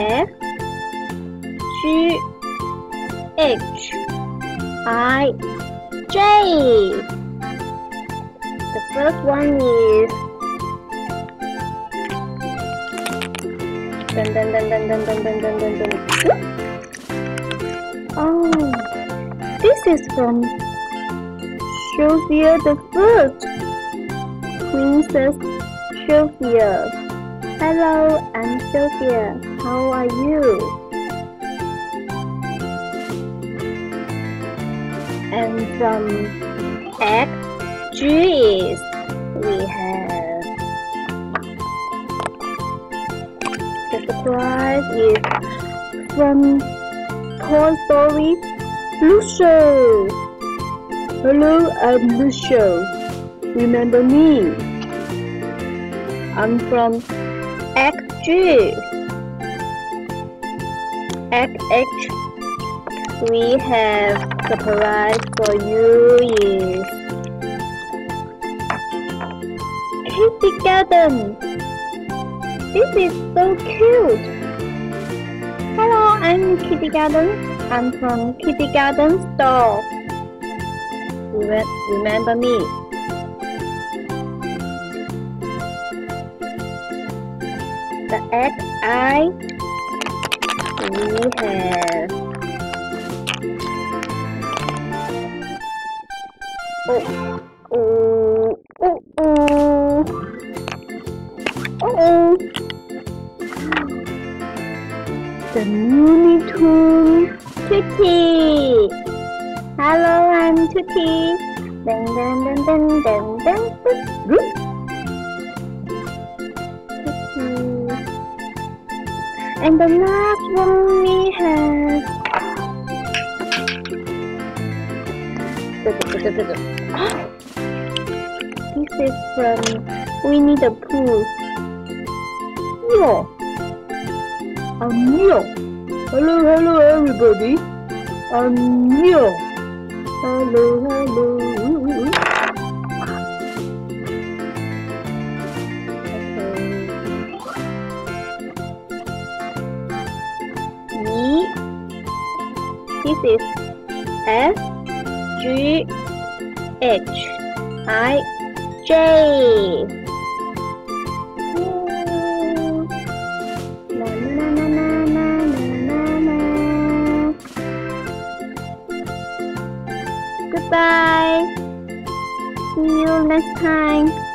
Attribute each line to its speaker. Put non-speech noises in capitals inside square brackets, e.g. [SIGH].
Speaker 1: F G H I J. The first one is dun dun dun dun dun dun dun dun dun dun. Oh, this is from Sofia the First, Princess Sofia. Hello, I'm Sofia. How are you? And from X, G is we have the surprise is from Toy Story Lotso. Hello, I'm Lotso. Remember me? I'm from XH. We have surprise for you is Kitty Garden. This is so cute. Hello, I'm Kitty Garden. I'm from Kitty Garden store. Remember me? The X I we have oh oh oh oh oh the Looney Tunes Tweety. Hello, I'm Tweety. Dun dun dun dun dun dun. dun. And the last one we have. [GASPS] This is from Winnie the Pooh. Yo. I'm Yo. Hello, hello, everybody. I'm Yo. Hello, hello. This is S G H I J. Goodbye. See you next time.